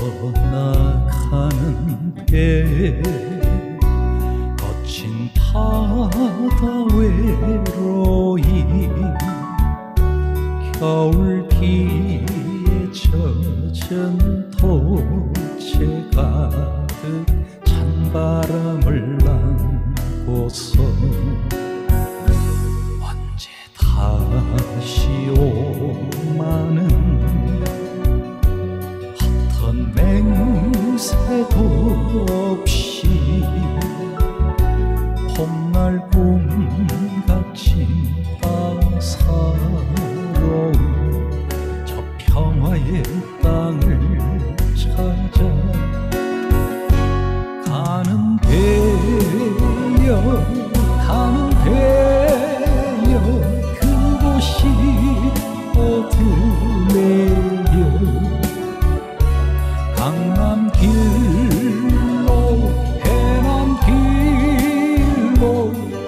떠나가는 배 거친 바다 외로이 겨울 비에 젖은 도체 가득 찬바람을 안고서 가는 배여 그곳이 어둠에여 강남 길로 해남 길로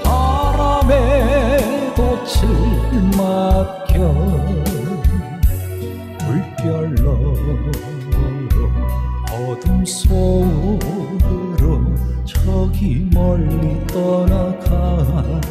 바람에 돛을 맡겨. 물결로 어둠 저기 멀리 떠나가는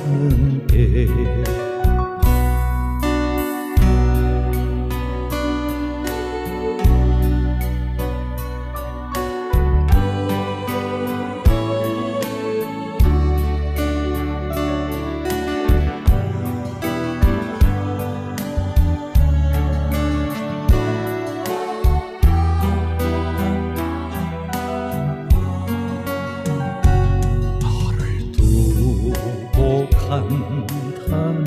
간다는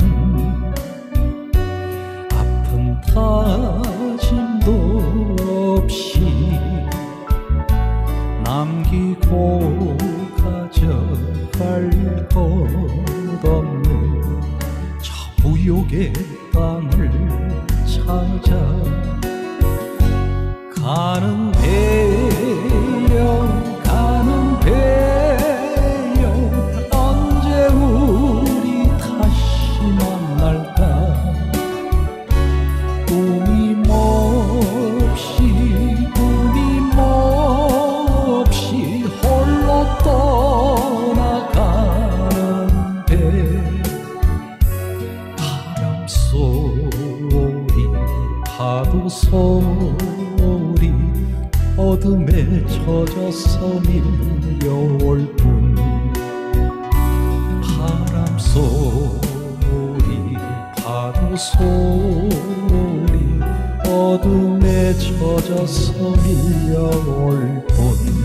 아픈 다짐도 없이 남기고 가져갈 것 없는 저 무욕의 땅을 찾아 가는 배 소리 파도 소리 어둠에 젖어서 밀려올 뿐 바람 소리 파도 소리 어둠에 젖어서 밀려올 뿐